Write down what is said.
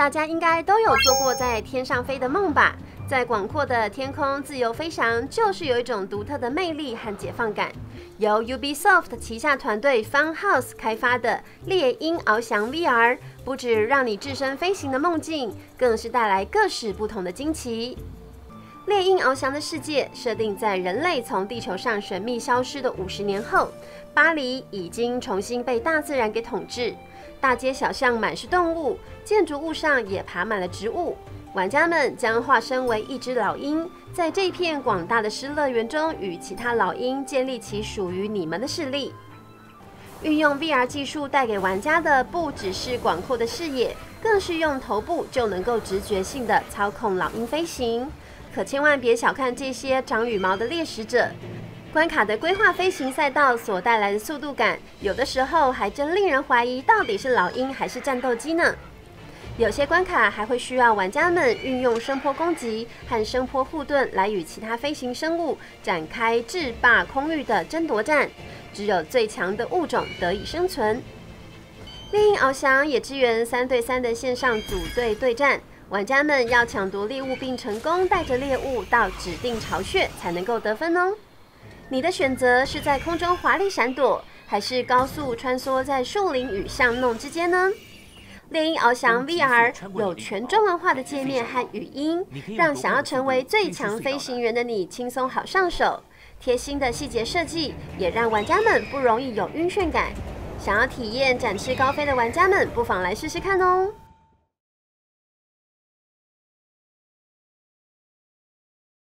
大家应该都有做过在天上飞的梦吧？在广阔的天空自由飞翔，就是有一种独特的魅力和解放感。由 Ubisoft 旗下团队 Funhouse 开发的猎鹰翱翔 VR，不止让你置身飞行的梦境，更是带来各式不同的惊奇。猎鹰翱翔的世界设定在人类从地球上神秘消失的五十年后，巴黎已经重新被大自然给统治，大街小巷满是动物，建筑物上也爬满了植物。玩家们将化身为一只老鹰，在这片广大的失乐园中，与其他老鹰建立起属于你们的势力。运用 VR 技术带给玩家的，不只是广阔的视野，更是用头部就能够直觉性的操控老鹰飞行。可千万别小看这些长羽毛的猎食者，关卡的规划飞行赛道所带来的速度感，有的时候还真令人怀疑，到底是老鹰还是战斗机呢？有些关卡还会需要玩家们运用声波攻击和声波护盾来与其他飞行生物展开制霸空域的争夺战，只有最强的物种得以生存。猎鹰翱翔也支援三对三的线上组队对战，玩家们要抢夺猎物并成功带着猎物到指定巢穴才能够得分哦。你的选择是在空中华丽闪躲，还是高速穿梭在树林与巷弄之间呢？猎鹰翱翔 VR 有全中文化的界面和语音，让想要成为最强飞行员的你轻松好上手。贴心的细节设计也让玩家们不容易有晕眩感。想要体验展翅高飞的玩家们，不妨来试试看哦。